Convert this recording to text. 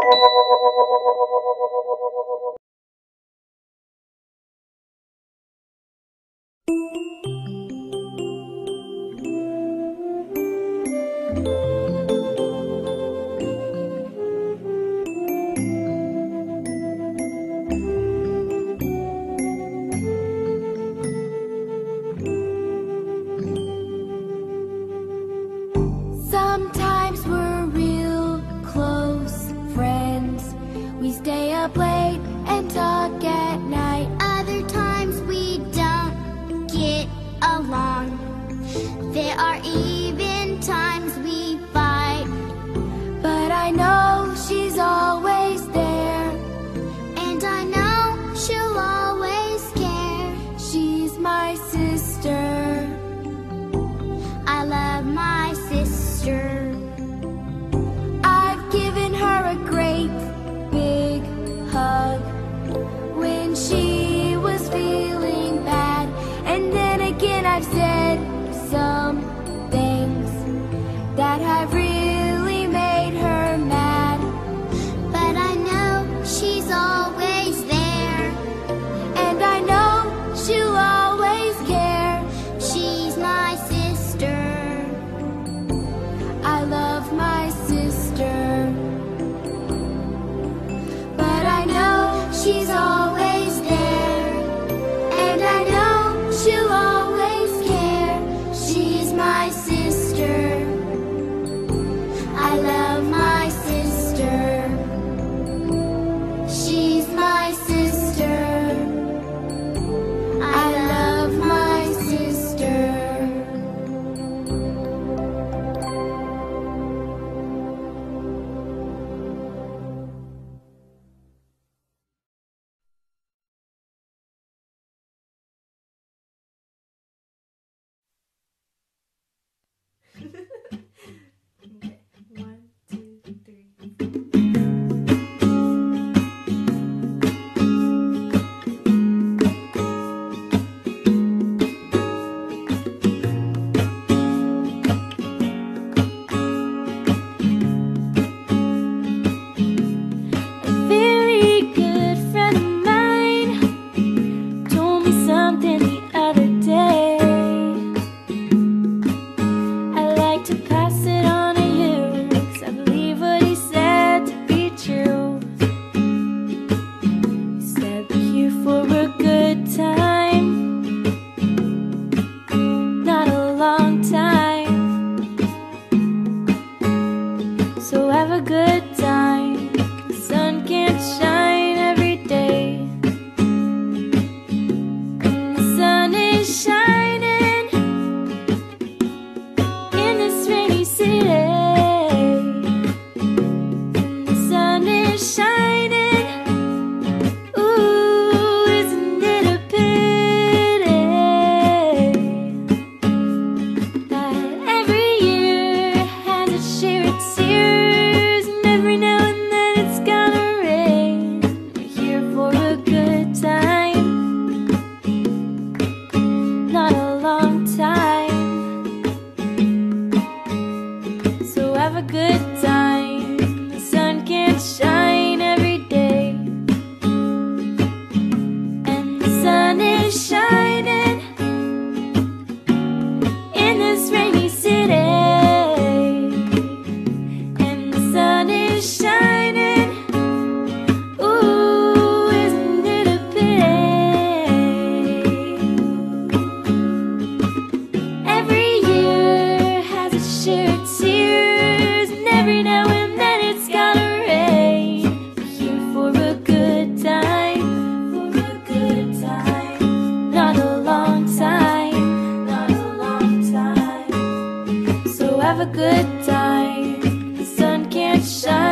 Thank you. R-E in this rainy have a good time. The sun can't shine.